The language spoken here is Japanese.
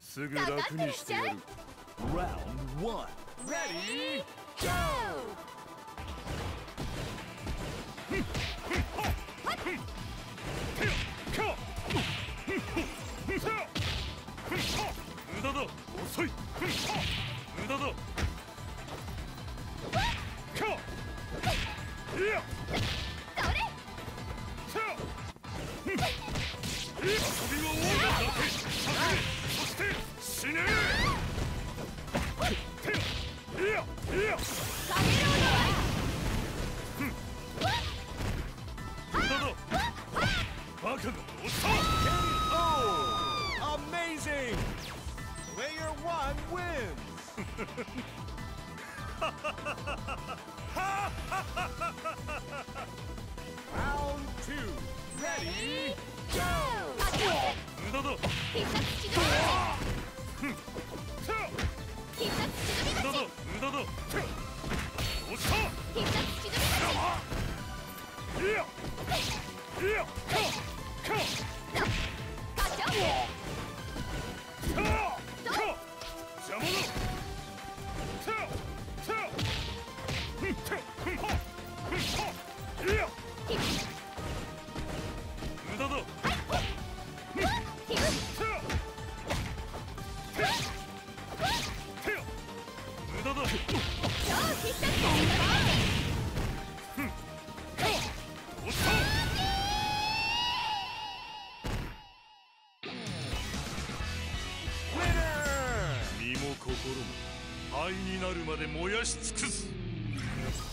すぐ楽にしてやる Round 1 Ready? Go! 無駄だ遅い死ねいやいやカメロ無駄だバカが押した KO! Amazing! Player one wins! Round two. Ready? ド無駄だ必殺必殺し心も灰になるまで燃やし尽くす。